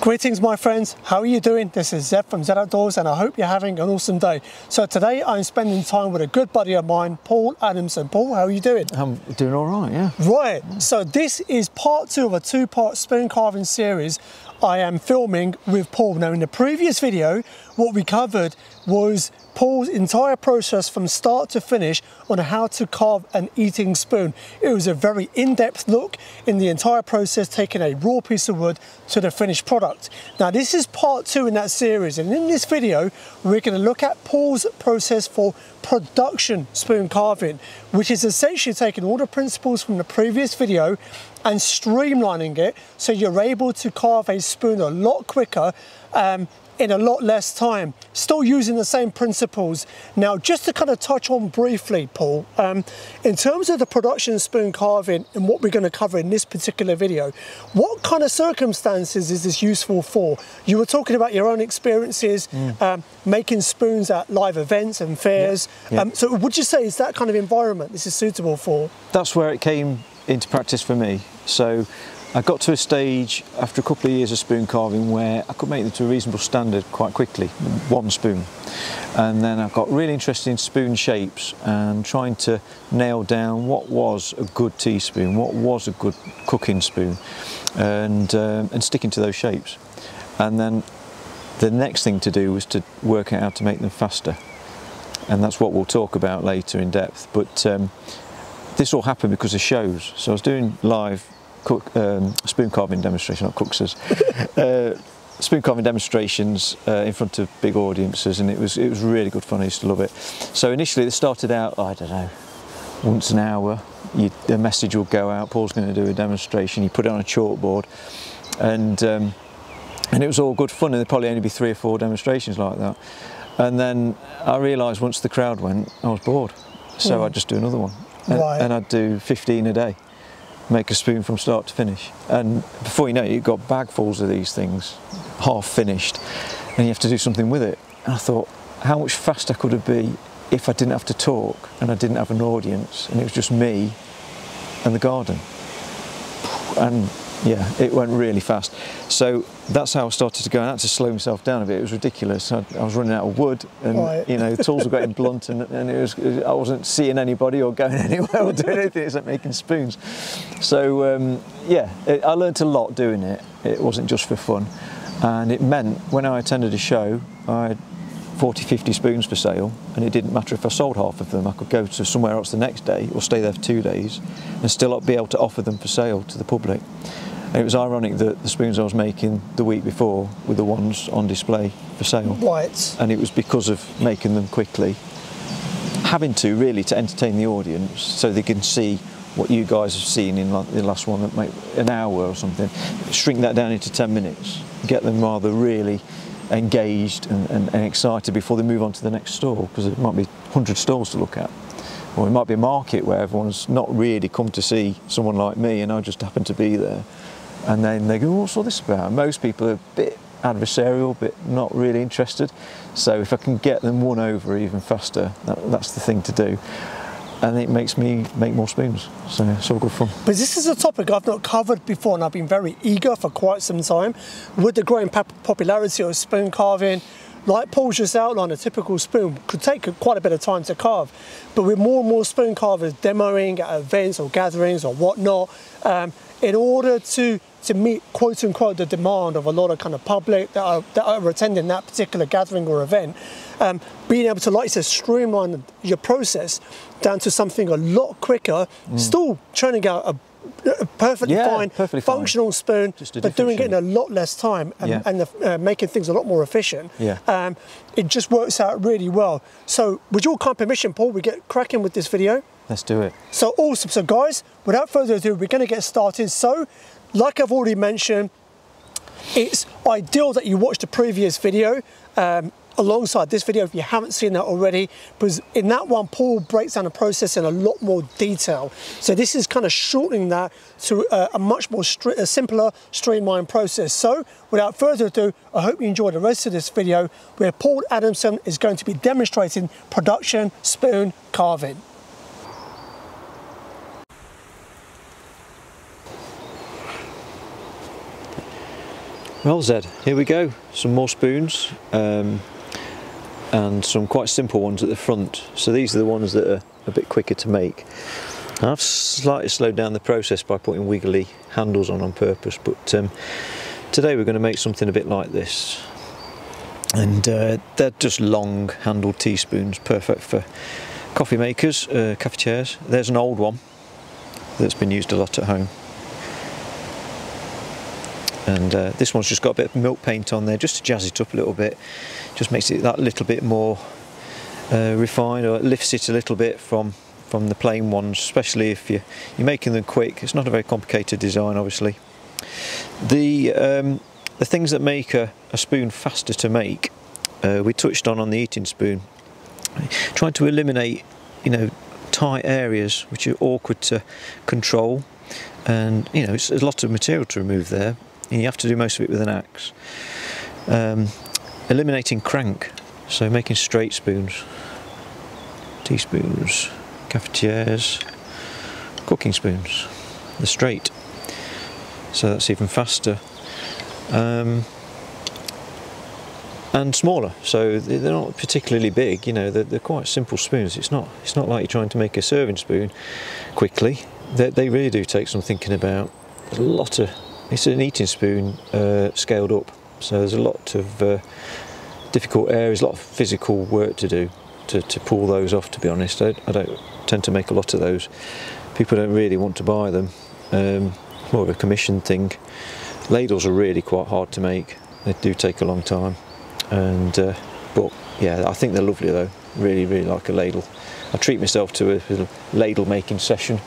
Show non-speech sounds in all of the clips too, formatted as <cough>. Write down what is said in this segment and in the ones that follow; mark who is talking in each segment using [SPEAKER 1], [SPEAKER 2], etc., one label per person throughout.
[SPEAKER 1] Greetings my friends, how are you doing? This is Zed from Zed Outdoors and I hope you're having an awesome day. So today I'm spending time with a good buddy of mine, Paul Adamson. Paul, how are you doing?
[SPEAKER 2] I'm doing all right, yeah.
[SPEAKER 1] Right, so this is part two of a two-part spoon carving series I am filming with Paul. Now in the previous video, what we covered was Paul's entire process from start to finish on how to carve an eating spoon. It was a very in-depth look in the entire process, taking a raw piece of wood to the finished product. Now this is part two in that series, and in this video, we're gonna look at Paul's process for production spoon carving, which is essentially taking all the principles from the previous video and streamlining it so you're able to carve a spoon a lot quicker um, in a lot less time, still using the same principles. Now, just to kind of touch on briefly, Paul, um, in terms of the production spoon carving and what we're going to cover in this particular video, what kind of circumstances is this useful for? You were talking about your own experiences mm. um, making spoons at live events and fairs. Yeah. Yeah. Um, so, would you say is that kind of environment this is suitable for?
[SPEAKER 2] That's where it came into practice for me. So I got to a stage after a couple of years of spoon carving where I could make them to a reasonable standard quite quickly, one spoon. And then I got really interested in spoon shapes and trying to nail down what was a good teaspoon, what was a good cooking spoon, and, um, and sticking to those shapes. And then the next thing to do was to work out how to make them faster. And that's what we'll talk about later in depth. But um, this all happened because of shows. So I was doing live cook, um, spoon carving demonstration, not kuksas, <laughs> uh, spoon carving demonstrations uh, in front of big audiences, and it was it was really good fun. I used to love it. So initially, it started out I don't know once an hour. You, the message will go out. Paul's going to do a demonstration. You put it on a chalkboard, and um, and it was all good fun. And there'd probably only be three or four demonstrations like that. And then I realised once the crowd went, I was bored. So mm. I'd just do another one. Right. And I'd do 15 a day make a spoon from start to finish. And before you know it, you've got bagfuls of these things, half finished, and you have to do something with it. And I thought, how much faster could it be if I didn't have to talk and I didn't have an audience and it was just me and the garden? And yeah, it went really fast. So that's how I started to go. I had to slow myself down a bit. It was ridiculous. I, I was running out of wood, and right. you know, the tools were getting blunt, and, and it was I wasn't seeing anybody or going <laughs> anywhere or doing anything except making spoons. So um, yeah, it, I learned a lot doing it. It wasn't just for fun, and it meant when I attended a show, I had 40, 50 spoons for sale, and it didn't matter if I sold half of them. I could go to somewhere else the next day or stay there for two days, and still be able to offer them for sale to the public. It was ironic that the spoons I was making the week before were the ones on display for sale.
[SPEAKER 1] Right.
[SPEAKER 2] And it was because of making them quickly, having to really to entertain the audience so they can see what you guys have seen in the last one that make an hour or something. Shrink that down into 10 minutes, get them rather really engaged and, and, and excited before they move on to the next store because there might be 100 stalls to look at. Or it might be a market where everyone's not really come to see someone like me and I just happen to be there and then they go, what's all this about? most people are a bit adversarial, but not really interested. So if I can get them won over even faster, that, that's the thing to do. And it makes me make more spoons, so it's all good fun.
[SPEAKER 1] But this is a topic I've not covered before, and I've been very eager for quite some time. With the growing popularity of spoon carving, like Paul's just outlined, a typical spoon could take quite a bit of time to carve. But with more and more spoon carvers demoing at events or gatherings or whatnot, um, in order to to meet quote unquote the demand of a lot of kind of public that are, that are attending that particular gathering or event, um, being able to, like you said, streamline your process down to something a lot quicker, mm. still churning out a perfectly yeah, fine, perfectly functional fine. spoon, but doing it in a lot less time and, yeah. and the, uh, making things a lot more efficient.
[SPEAKER 2] Yeah.
[SPEAKER 1] Um, it just works out really well. So, with your kind permission, Paul, we get cracking with this video.
[SPEAKER 2] Let's do it.
[SPEAKER 1] So awesome. So guys, without further ado, we're going to get started. So like I've already mentioned, it's ideal that you watch the previous video um, alongside this video if you haven't seen that already because in that one Paul breaks down the process in a lot more detail so this is kind of shortening that to a, a much more a simpler streamlined process so without further ado I hope you enjoy the rest of this video where Paul Adamson is going to be demonstrating production spoon carving
[SPEAKER 2] Well Zed, here we go. Some more spoons um, and some quite simple ones at the front. So these are the ones that are a bit quicker to make. I've slightly slowed down the process by putting wiggly handles on on purpose, but um, today we're going to make something a bit like this. And uh, they're just long handled teaspoons, perfect for coffee makers, uh. There's an old one that's been used a lot at home and uh, this one's just got a bit of milk paint on there just to jazz it up a little bit. Just makes it that little bit more uh, refined or lifts it a little bit from from the plain ones especially if you, you're making them quick. It's not a very complicated design obviously. The um, the things that make a, a spoon faster to make uh, we touched on on the eating spoon. Trying to eliminate you know tight areas which are awkward to control. And you know it's a lot of material to remove there you have to do most of it with an axe. Um, eliminating crank, so making straight spoons, teaspoons, cafetières, cooking spoons, the straight. So that's even faster. Um, and smaller, so they're not particularly big. You know, they're, they're, quite simple spoons. It's not. It's not like you're trying to make a serving spoon quickly. They, they really do take some thinking about. a lot of it's an eating spoon uh, scaled up, so there's a lot of uh, difficult areas, a lot of physical work to do to, to pull those off. To be honest, I, I, don't tend to make a lot of those. People don't really want to buy them. Um, more of a commission thing. Ladles are really quite hard to make. They do take a long time, and uh, but yeah, I think they're lovely though. Really, really like a ladle. I treat myself to a, a ladle making session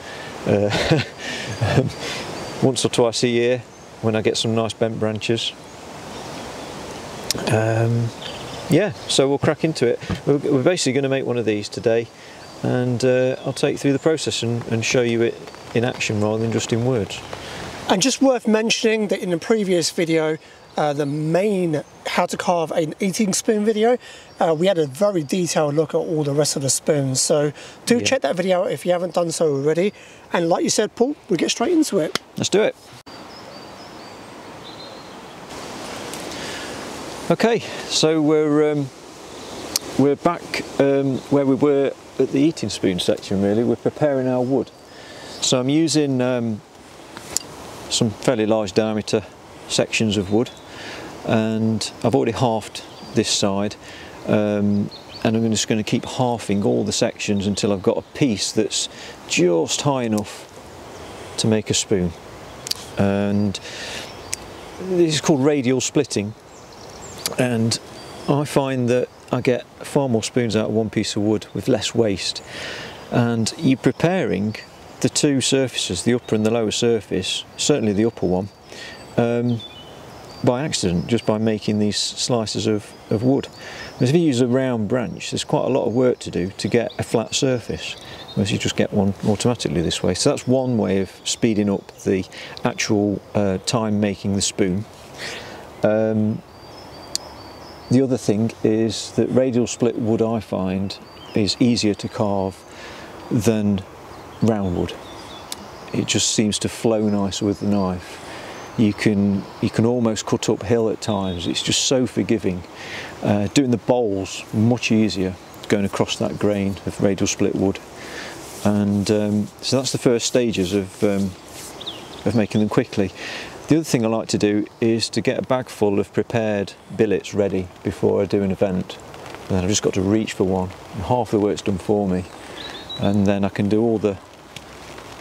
[SPEAKER 2] uh, <laughs> once or twice a year when I get some nice bent branches. Um, yeah, so we'll crack into it. We're, basically going to make one of these today and uh, I'll take you through the process and, and show you it in action rather than just in words.
[SPEAKER 1] And just worth mentioning that in the previous video, uh, the main how to carve an eating spoon video, uh, we had a very detailed look at all the rest of the spoons. So do yeah. check that video out if you haven't done so already. And like you said, Paul, we get straight into it.
[SPEAKER 2] Let's do it. Okay, so we're um, we're back um, where we were at the eating spoon section. Really, we're preparing our wood. So I'm using um, some fairly large diameter sections of wood, and I've already halved this side, um, and I'm just going to keep halving all the sections until I've got a piece that's just high enough to make a spoon. And this is called radial splitting and I find that I get far more spoons out of one piece of wood with less waste and you're preparing the two surfaces, the upper and the lower surface, certainly the upper one, um, by accident, just by making these slices of, of wood. if you use a round branch, there's quite a lot of work to do to get a flat surface, whereas you just get one automatically this way. So that's one way of speeding up the actual uh, time making the spoon. Um, the other thing is that radial split wood I find is easier to carve than round wood. It just seems to flow nicer with the knife. You can you can almost cut uphill at times. It's just so forgiving. Uh, doing the bowls much easier going across that grain of radial split wood. And um, so that's the first stages of um, of making them quickly. The other thing I like to do is to get a bag full of prepared billets ready before I do an event. And then I've just got to reach for one. And half the work's done for me. And then I can do all the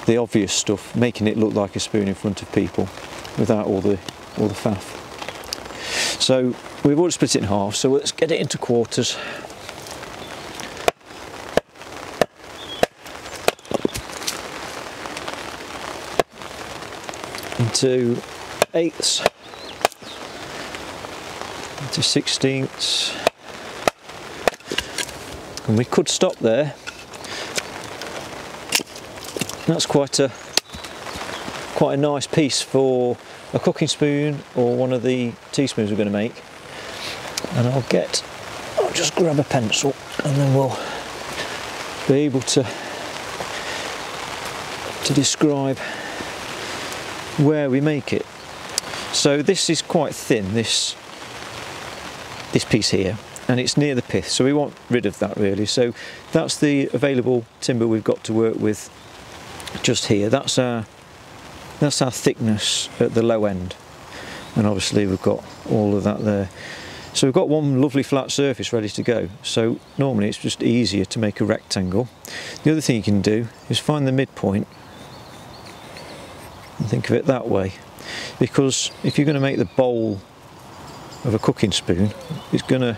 [SPEAKER 2] the obvious stuff, making it look like a spoon in front of people without all the all the faff. So we've already split it in half, so let's get it into quarters. Into eighths into sixteenths. And we could stop there. That's quite a quite a nice piece for a cooking spoon or one of the teaspoons we're going to make. And I'll get I'll just grab a pencil and then we'll be able to to describe where we make it So this is quite thin, this this piece here, and it's near the pith, so we want rid of that really. So that's the available timber we've got to work with just here. That's our that's our thickness at the low end, and obviously we've got all of that there. So we've got one lovely flat surface ready to go. So normally it's just easier to make a rectangle. The other thing you can do is find the midpoint and think of it that way. Because if you're going to make the bowl of a cooking spoon, it's going to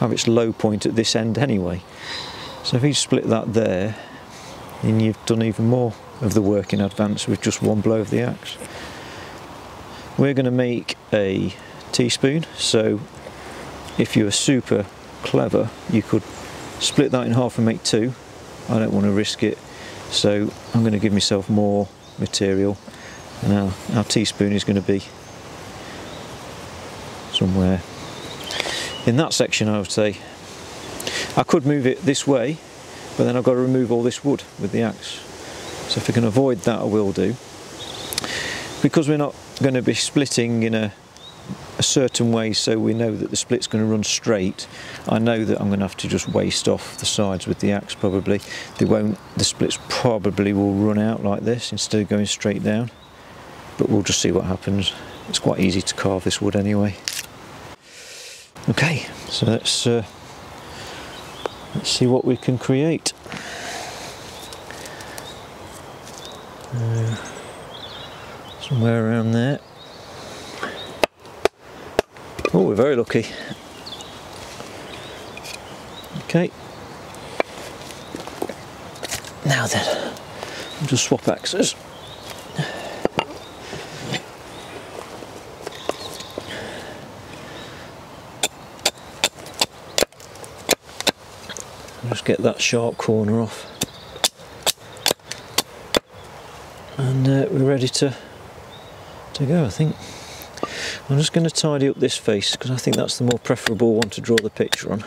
[SPEAKER 2] have its low point at this end anyway. So if you split that there, then you've done even more of the work in advance with just one blow of the axe. We're going to make a teaspoon, so if you were super clever, you could split that in half and make two. I don't want to risk it, so I'm going to give myself more material. And our, our teaspoon is going to be somewhere in that section, I would say. I could move it this way, but then I've got to remove all this wood with the axe. So if I can avoid that, I will do. Because we're not going to be splitting in a a certain way so we know that the split's going to run straight I know that I'm going to have to just waste off the sides with the axe probably they won't the splits probably will run out like this instead of going straight down but we'll just see what happens it's quite easy to carve this wood anyway okay so let's uh, let's see what we can create uh, somewhere around there Oh, we're very lucky. Okay. Now then, will just swap axes. Get that sharp corner off. And uh, we're ready to, to go, I think. I'm just going to tidy up this face because I think that's the more preferable one to draw the picture on.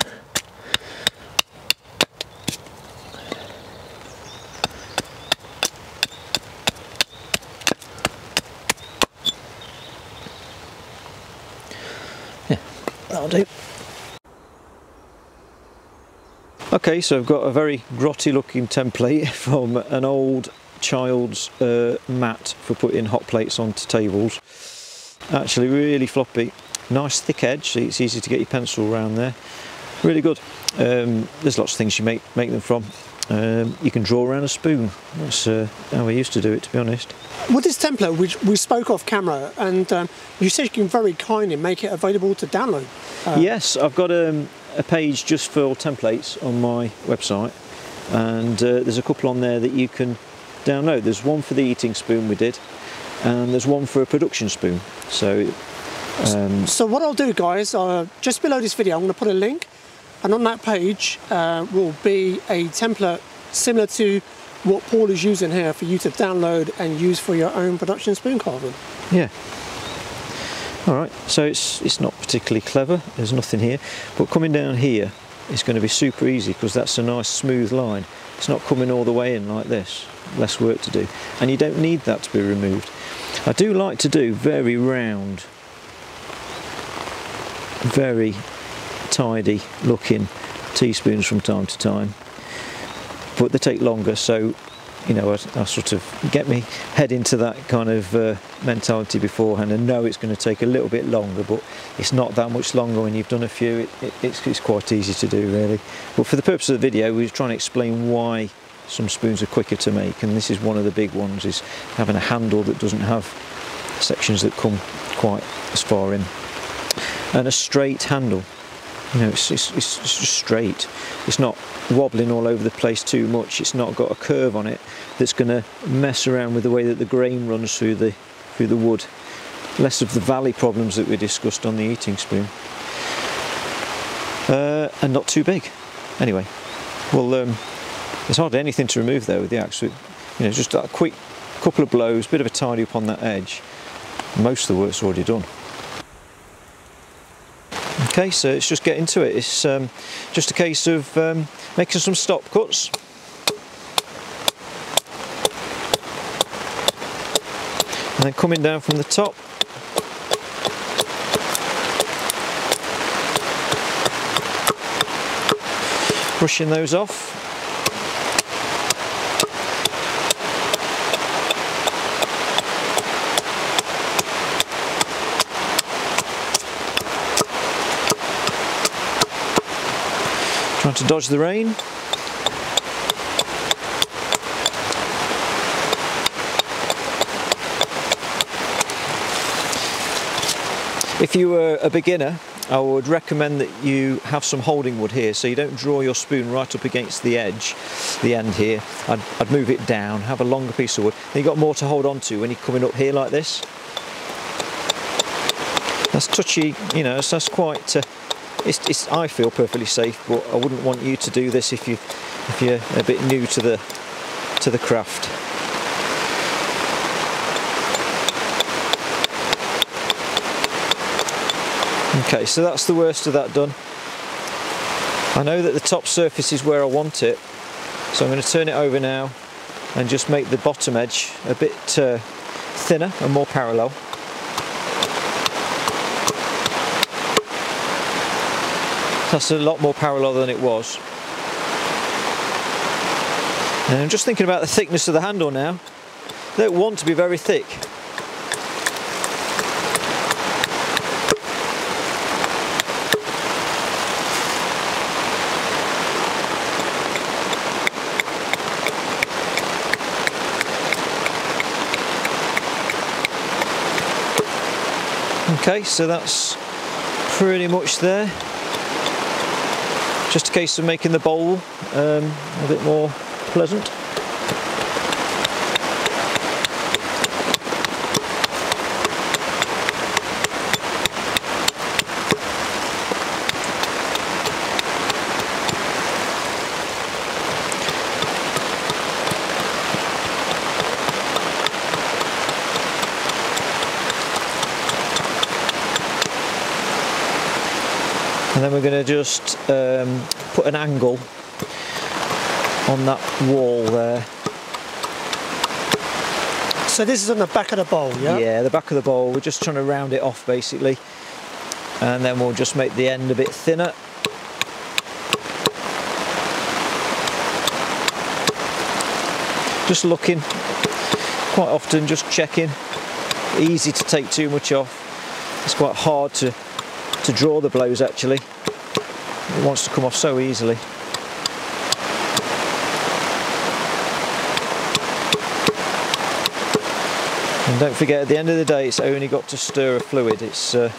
[SPEAKER 2] Yeah, that'll do. Okay, so I've got a very grotty looking template <laughs> from an old child's uh, mat for putting hot plates onto tables. Actually really floppy. Nice thick edge so it's easy to get your pencil around there. Really good. Um, there's lots of things you make make them from. Um, you can draw around a spoon. That's uh, how we used to do it to be honest.
[SPEAKER 1] With this template which we spoke off camera and um, you said you can very kindly make it available to download.
[SPEAKER 2] Uh, yes I've got um, a page just for templates on my website and uh, there's a couple on there that you can download there's one for the eating spoon we did and there's one for a production spoon. So,
[SPEAKER 1] um, so what I'll do, guys, uh, just below this video, I'm going to put a link, and on that page uh, will be a template similar to what Paul is using here for you to download and use for your own production spoon carving.
[SPEAKER 2] Yeah. All right, so it's it's not particularly clever. There's nothing here, but coming down here is going to be super easy because that's a nice smooth line. It's not coming all the way in like this. Less work to do, and you don't need that to be removed. I do like to do very round, very tidy looking teaspoons from time to time, but they take longer so you know, I, I, sort of get me head into that kind of uh, mentality beforehand and know it's going to take a little bit longer, but it's not that much longer when you've done a few. It, it, it's, it's, quite easy to do, really. But for the purpose of the video, we are trying to explain why some spoons are quicker to make and this is one of the big ones is having a handle that doesn't have sections that come quite as far in and a straight handle you know it's, it's, it's just straight it's not wobbling all over the place too much it's not got a curve on it that's going to mess around with the way that the grain runs through the through the wood less of the valley problems that we discussed on the eating spoon uh, and not too big anyway well um, there's hardly anything to remove there with the axe. You know, just a quick couple of blows, a bit of a tidy up on that edge. Most of the work's already done. Okay, so uh, it's just getting to it. It's um, just a case of um, making some stop cuts. And then coming down from the top. Brushing those off. To dodge the rain. If you were a beginner, I would recommend that you have some holding wood here so you don't draw your spoon right up against the edge, the end here. I'd, I'd move it down, have a longer piece of wood. Then you've got more to hold on to when you're coming up here like this. That's touchy, you know, so that's quite, uh, it's, it's, I feel perfectly safe, but I wouldn't want you to do this if, you, if you're a bit new to the, to the craft. Okay, so that's the worst of that done. I know that the top surface is where I want it, so I'm going to turn it over now and just make the bottom edge a bit uh, thinner and more parallel. That's a lot more parallel than it was. And I'm just thinking about the thickness of the handle now. They don't want to be very thick. Okay, so that's pretty much there. Just a case of making the bowl um, a bit more pleasant. To just um, put an angle on that wall there.
[SPEAKER 1] So this is on the back of the bowl, yeah?
[SPEAKER 2] Yeah, the back of the bowl. We're just trying to round it off basically. And then we'll just make the end a bit thinner. Just looking, quite often just checking. Easy to take too much off. It's quite hard to to draw the blows actually. It wants to come off so easily. And don't forget, at the end of the day, it's only got to stir a fluid. It's uh,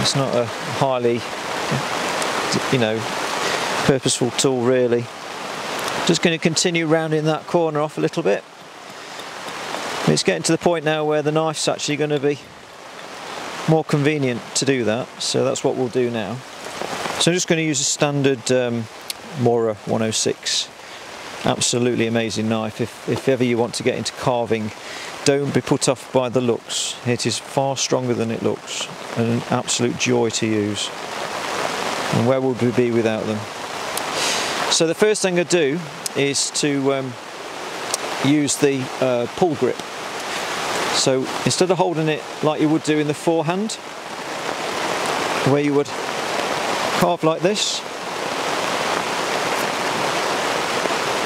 [SPEAKER 2] it's not a highly, you know, purposeful tool really. Just going to continue rounding that corner off a little bit. It's getting to the point now where the knife's actually going to be more convenient to do that so that's what we'll do now so I'm just going to use a standard um, Mora 106 absolutely amazing knife. If, if ever you want to get into carving don't be put off by the looks. It is far stronger than it looks and an absolute joy to use. And where would we be without them? So the first thing I do is to um, use the uh, pull grip. So instead of holding it like you would do in the forehand, where you would carve like this,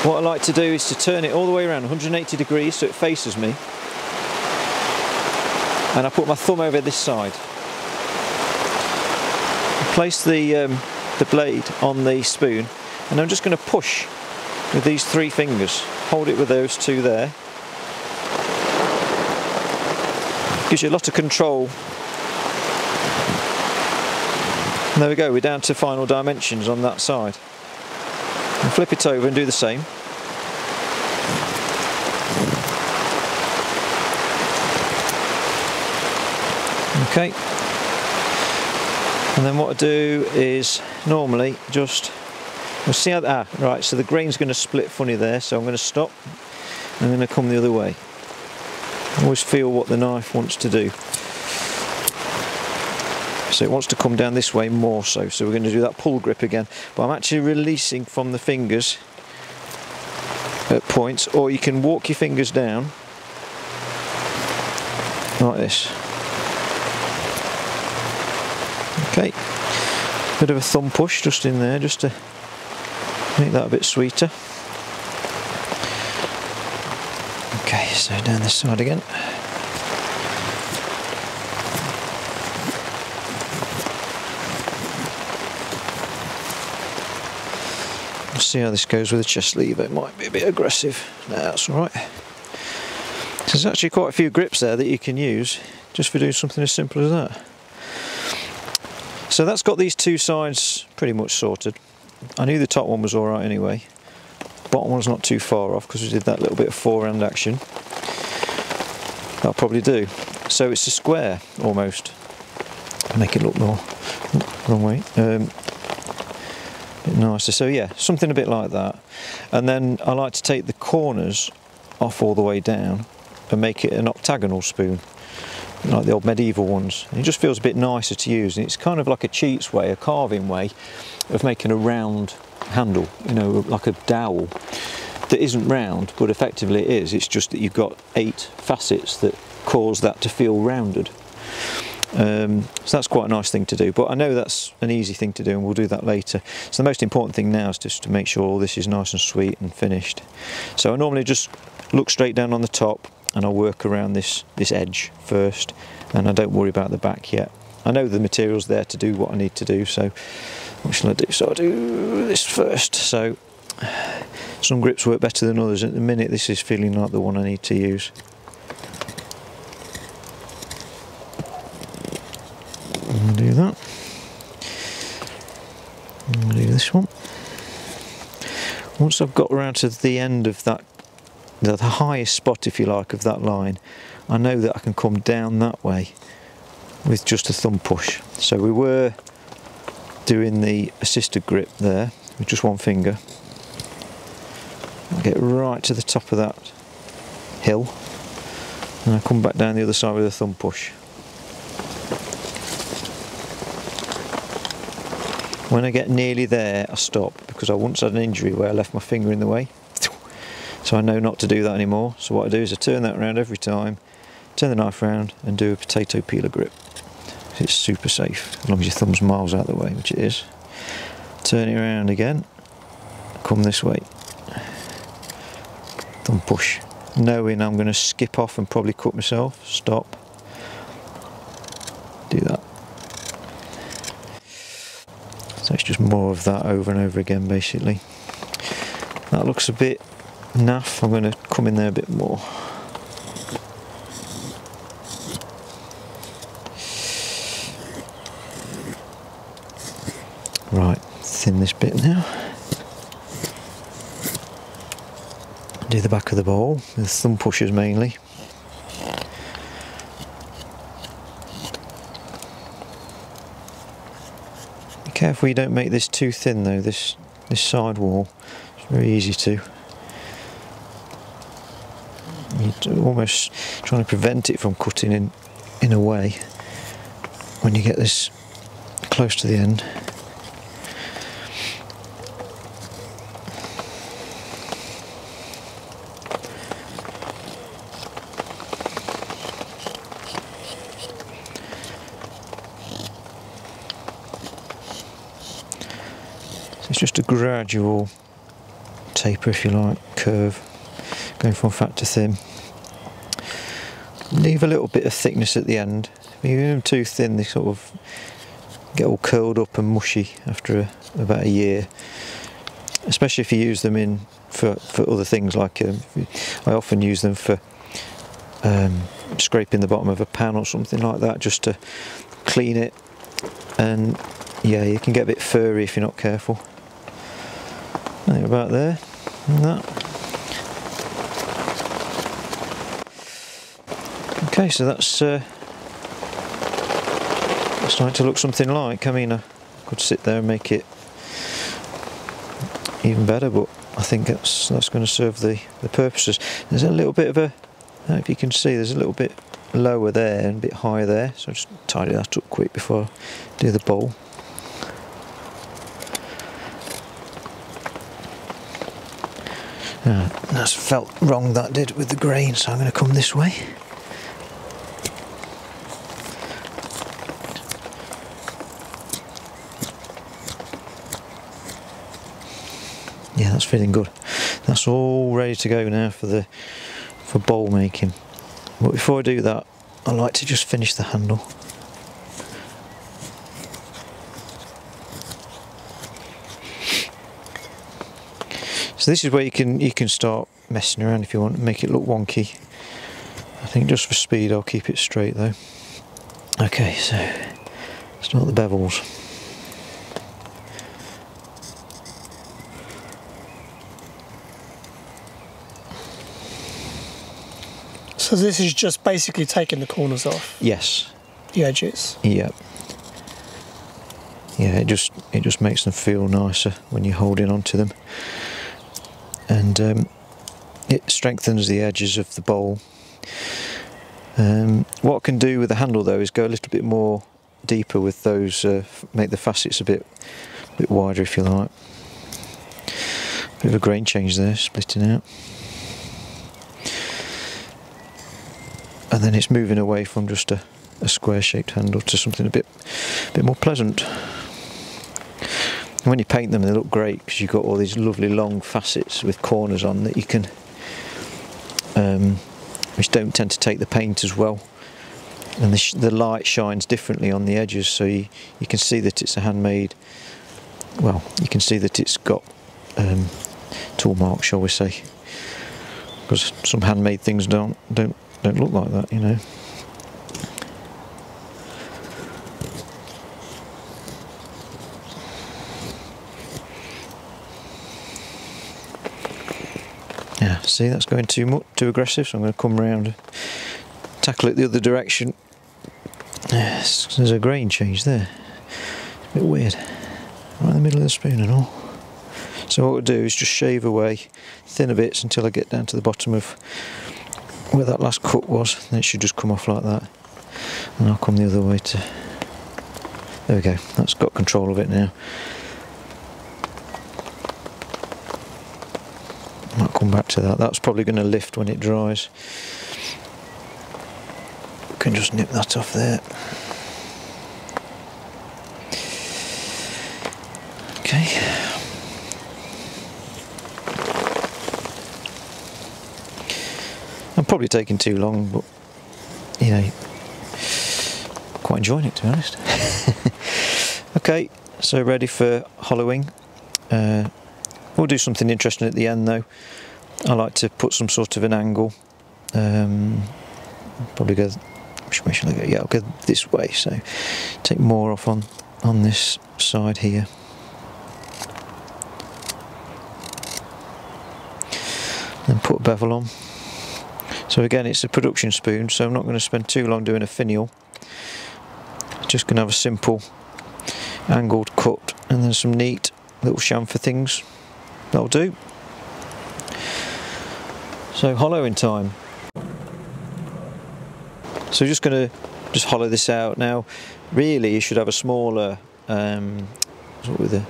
[SPEAKER 2] what I like to do is to turn it all the way around 180 degrees so it faces me and I put my thumb over this side. Place the, um, the blade on the spoon and I'm just going to push with these three fingers. Hold it with those two there gives you a lot of control. And there we go, we're down to final dimensions on that side. And flip it over and do the same. Okay. And then what I do is normally just we'll see how ah right so the grain's going to split funny there so I'm going to stop I'm going to come the other way always feel what the knife wants to do. So it wants to come down this way more so, so we're going to do that pull grip again. But I'm actually releasing from the fingers at points, or you can walk your fingers down like this. Okay, bit of a thumb push just in there, just to Make that a bit sweeter. Okay, so down this side again. See how this goes with the chest lever. It might be a bit aggressive. No, that's alright. There's actually quite a few grips there that you can use just for doing something as simple as that. So that's got these two sides pretty much sorted. I knew the top one was alright anyway. Bottom one's not too far off because we did that little bit of forehand action. That'll probably do. So it's a square almost. Make it look more wrong way. Um, nicer. So yeah, something a bit like that. And then I like to take the corners off all the way down and make it an octagonal spoon like the old medieval ones. And it just feels a bit nicer to use and it's kind of like a cheats way, a carving way of making a round handle, you know, like a dowel that isn't round but effectively it is. It's just that you've got eight facets that cause that to feel rounded. Um, so that's quite a nice thing to do, but I know that's an easy thing to do and we'll do that later. So the most important thing now is just to make sure all this is nice and sweet and finished. So I normally just look straight down on the top and I'll work around this, this edge first and I don't worry about the back yet. I know the material's there to do what I need to do, so what shall I do? So I'll do this first. So <sighs> some grips work better than others. At the minute this is feeling like the one I need to use. Do that. Do this one. Once I've got around to the end of that, the highest spot if you like of that line, I know that I can come down that way with just a thumb push. So we were doing the assisted grip there with just one finger. I get right to the top of that hill and I come back down the other side with a thumb push. When I get nearly there, I stop because I once had an injury where I left my finger in the way. So I know not to do that anymore. So what I do is I turn that around every time, turn the knife around and do a potato peeler grip. It's super safe, as long as your thumb's miles out of the way, which it is. Turn it around again, come this way. Thumb push. Knowing I'm going to skip off and probably cut myself, stop. Do that. It's just more of that over and over again basically. That looks a bit naff, I'm going to come in there a bit more. Right, thin this bit now. Do the back of the bowl with thumb pushers mainly. Careful you don't make this too thin though, this this side wall. It's very easy to. You're almost trying to prevent it from cutting in in a way when you get this close to the end. It's just a gradual taper, if you like, curve, going from fat to thin. Leave a little bit of thickness at the end. If you them too thin, they sort of get all curled up and mushy after a, about a year. Especially if you use them in for, for other things, like um, I often use them for um, scraping the bottom of a pan or something like that, just to clean it. And yeah, you can get a bit furry if you're not careful. About there. Okay, so that's uh, starting to look something like. I mean, I could sit there and make it even better, but I think that's that's going to serve the the purposes. There's a little bit of a, I don't know if you can see, there's a little bit lower there and a bit higher there, so just tidy that up quick before I do the bowl. Uh, that's felt wrong that did with the grain, so I'm going to come this way. Yeah, that's feeling good. That's all ready to go now for the for bowl making. But before I do that, I like to just finish the handle. So this is where you can you can start messing around if you want to make it look wonky. I think just for speed I'll keep it straight though. Okay, so start the bevels.
[SPEAKER 1] So this is just basically taking the corners off
[SPEAKER 2] Yes.
[SPEAKER 1] the edges.
[SPEAKER 2] Yeah. Yeah, it just it just makes them feel nicer when you're holding onto them, and um, it strengthens the edges of the bowl. Um, what I can do with the handle though is go a little bit more deeper with those, uh, make the facets a bit a bit wider if you like. Bit of a grain change there, splitting out. And then it's moving away from just a, a square shaped handle to something a bit a bit more pleasant. And when you paint them, they look great because you've got all these lovely long facets with corners on that you can, um, which don't tend to take the paint as well. And the, the light shines differently on the edges, so you, you can see that it's a handmade. Well, you can see that it's got um, tool marks, shall we say? Because some handmade things don't don't don't look like that, you know. See that's going too much, too aggressive, so I'm going to come round, tackle it the other direction. Yes, there's a grain change there. It's a bit weird. Right in the middle of the spoon and all. So what we'll do is just shave away thinner bits until I get down to the bottom of where that last cut was. Then it should just come off like that. And I'll come the other way to... There we go, that's got control of it now. Might come back to that. That's probably going to lift when it dries. Can just nip that off there. Okay. I'm probably taking too long, but you know, quite enjoying it to be honest. <laughs> okay, so ready for hollowing. Uh, we'll do something interesting at the end though. I like to put some sort of an angle. Um, probably go. Way I go? Yeah, I'll go this way. So take more off on on this side here. Then put a bevel on. So again, it's a production spoon, so I'm not going to spend too long doing a finial. Just going to have a simple angled cut, and then some neat little chamfer things. That'll do. So hollowing time. So just going to just hollow this out now. Really, you should have a smaller um, sort of with a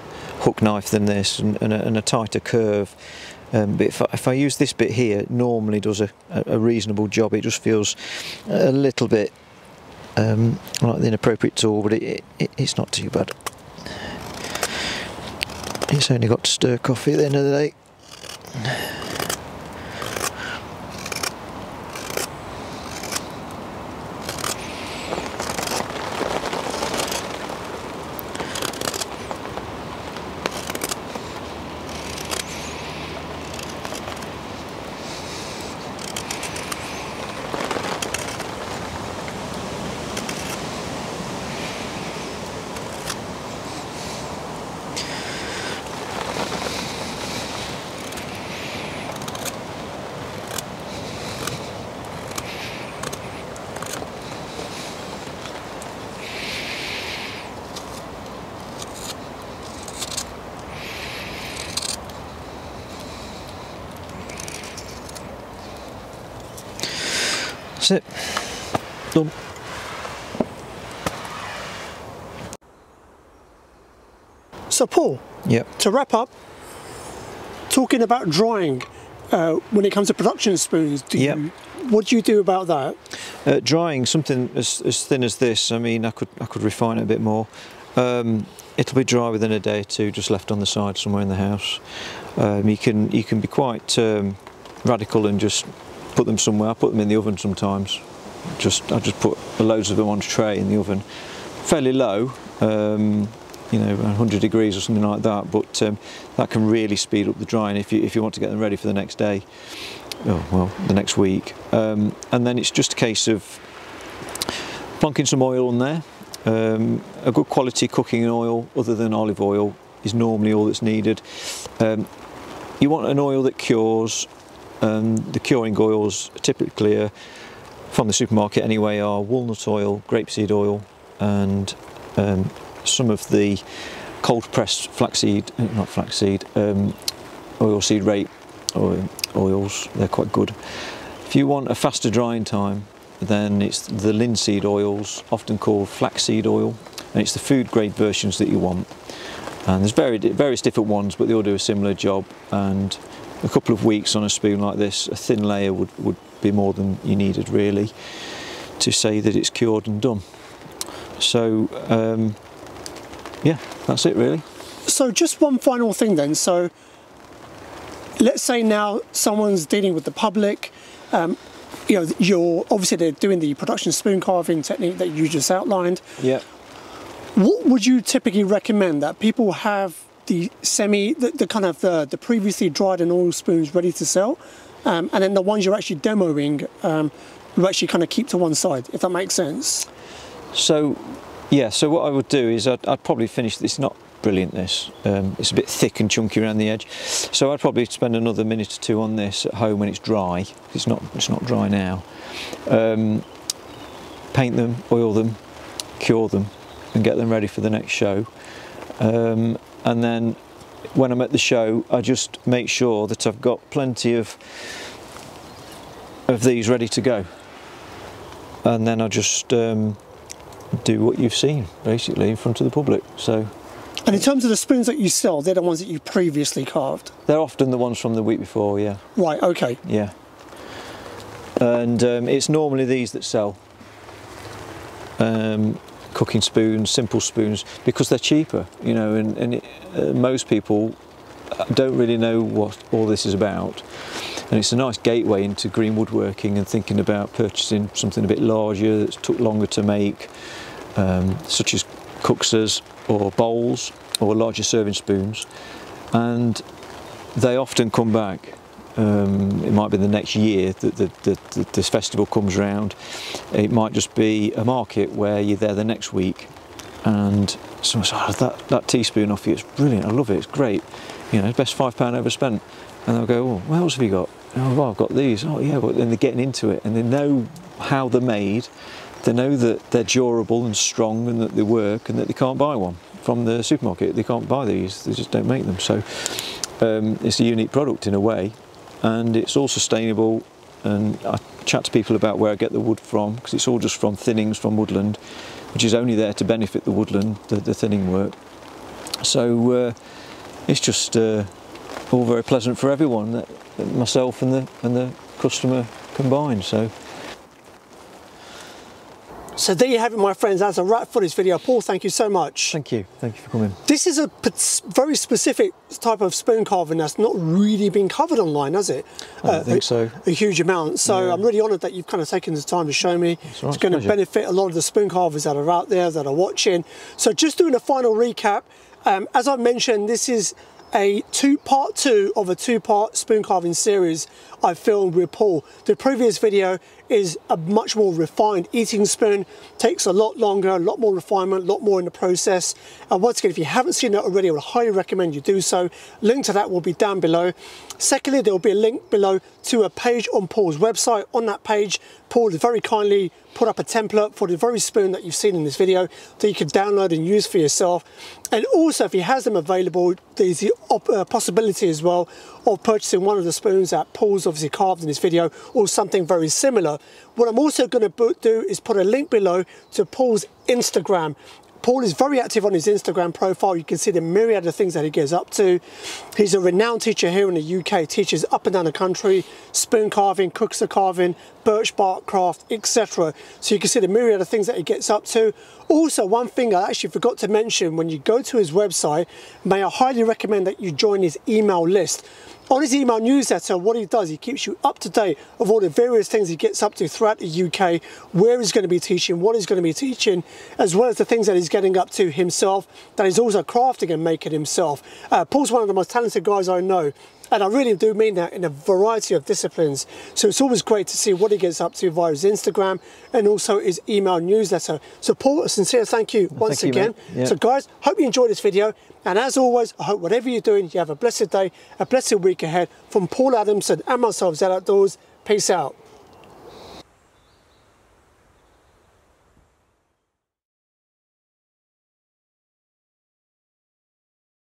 [SPEAKER 2] hook knife than this, and, and, a, and a tighter curve. Um, but if I, if I use this bit here, it normally does a, a reasonable job. It just feels a little bit um, like the inappropriate tool, but it, it, it's not too bad. It's only got to stir coffee at the end of the day. That's it. Done.
[SPEAKER 1] So Paul,
[SPEAKER 2] Yep.
[SPEAKER 1] to wrap up, talking about drying, uh, when it comes to production spoons, do
[SPEAKER 2] Yep.
[SPEAKER 1] you, what do you do about that?
[SPEAKER 2] Uh, drying something as, as thin as this, I mean, I could I could refine it a bit more. um, it'll be dry within a day or two, just left on the side somewhere in the house. Um, you can you can be quite um, radical and just put them somewhere. I put them in the oven sometimes. Just I just put loads of them on a tray in the oven, fairly low, um, you know, 100 degrees or something like that. But um, that can really speed up the drying if you if you want to get them ready for the next day. Oh well, the next week, um, and then it's just a case of plonking some oil on there. Um, a good quality cooking oil, other than olive oil, is normally all that's needed. Um, you want an oil that cures. Um, the curing oils typically are from the supermarket anyway are walnut oil, grapeseed oil, and um, some of the cold pressed flaxseed, uh, not flaxseed, um, oilseed rape oil, oils. They're quite good. If you want a faster drying time, then it's the linseed oils, often called flaxseed oil, and it's the food grade versions that you want. And there's various different ones, but they all do a similar job. And a couple of weeks on a spoon like this, a thin layer would, would be more than you needed really to say that it's cured and done. So um, yeah, that's it really.
[SPEAKER 1] So just one final thing then. So let's say now someone's dealing with the public. Um, you know, you're obviously they're doing the production spoon carving technique that you just outlined.
[SPEAKER 2] Yeah.
[SPEAKER 1] What would you typically recommend that people have the semi, the, the kind of the, the previously dried and oil spoons ready to sell, um, and then the ones you're actually demoing, um, you actually kind of keep to one side, if that makes sense.
[SPEAKER 2] So, yeah. So what I would do is I'd, I'd probably finish this. Not brilliant. This um, it's a bit thick and chunky around the edge, so I'd probably spend another minute or two on this at home when it's dry. It's not. It's not dry now. Um, paint them, oil them, cure them, and get them ready for the next show. Um, and then when I'm at the show, I just make sure that I've got plenty of of these ready to go, and then I just um, do what you've seen basically in front of the public. So
[SPEAKER 1] And in terms of the spoons that you sell, they're the ones that you previously carved.
[SPEAKER 2] they're often the ones from the week before, yeah,
[SPEAKER 1] Right. Okay.
[SPEAKER 2] yeah. And um, it's normally these that sell. Um, cooking spoons, simple spoons, because they're cheaper, you know, and, and it, uh, most people don't really know what all this is about. And it's a nice gateway into green woodworking and thinking about purchasing something a bit larger that took longer to make, um, such as kuksas or bowls or larger serving spoons. And they often come back. Um, it might be the next year that the, the, the, this festival comes round. It might just be a market where you're there the next week and someone says, oh, that, that teaspoon off you, it's brilliant, I love it, it's great. You know, best five pound ever spent. And they'll go, oh, what else have you got? Oh, well, I've got these. Oh, yeah, but then they're getting into it and they know how they're made. They know that they're durable and strong and that they work and that they can't buy one from the supermarket. They can't buy these, they just don't make them. So um, it's a unique product in a way and it's all sustainable. And I chat to people about where I get the wood from because it's all just from thinnings from woodland, which is only there to benefit the woodland, the, the thinning work. So uh, it's just uh, all very pleasant for everyone, myself and the and the customer combined. So
[SPEAKER 1] So there you have it, my friends. That's a wrap for this video. Paul, thank you so much.
[SPEAKER 2] thank you, thank you for coming.
[SPEAKER 1] This is a very specific type of spoon carving that's not really been covered online, has it?
[SPEAKER 2] I don't think
[SPEAKER 1] a,
[SPEAKER 2] so.
[SPEAKER 1] A huge amount. So
[SPEAKER 2] Yeah.
[SPEAKER 1] I'm really honoured that you've kind of taken the time to show me. it's
[SPEAKER 2] it's
[SPEAKER 1] going to benefit a lot of the spoon carvers that are out there that are watching. So just doing a final recap. Um, as I mentioned, this is a two part two of a two part spoon carving series I filmed with Paul. The previous video is a much more refined eating spoon, takes a lot longer, a lot more refinement, a lot more in the process. And once again, if you haven't seen it already, I would highly recommend you do so. Link to that will be down below. Secondly, there will be a link below to a page on Paul's website. On that page, Paul has very kindly put up a template for the very spoon that you've seen in this video that you can download and use for yourself. And also, if he has them available, there's the uh, possibility as well of purchasing one of the spoons that Paul's obviously carved in this video or something very similar. What I'm also going to do is put a link below to Paul's Instagram. Paul is very active on his Instagram profile. You can see the myriad of things that he gets up to. He's a renowned teacher here in the UK, teaches up and down the country, spoon carving, kuksa carving, birch bark craft, etc. So you can see the myriad of things that he gets up to. Also, one thing I actually forgot to mention when you go to his website, may I highly recommend that you join his email list. On his email newsletter, what he does, he keeps you up to date of all the various things he gets up to throughout the UK, where he's going to be teaching, what he's going to be teaching, as well as the things that he's getting up to himself, that he's also crafting and making himself. Uh, Paul's one of the most talented guys I know. And I really do mean that in a variety of disciplines. So it's always great to see what he gets up to via his Instagram and also his email newsletter. So Paul, a sincere thank you once
[SPEAKER 2] thank you,
[SPEAKER 1] again.
[SPEAKER 2] Yeah.
[SPEAKER 1] So guys, hope you enjoyed this video. And as always, I hope whatever you're doing, you have a blessed day, a blessed week ahead. From Paul Adamson and myself, Zed Outdoors, peace out.